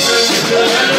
Good.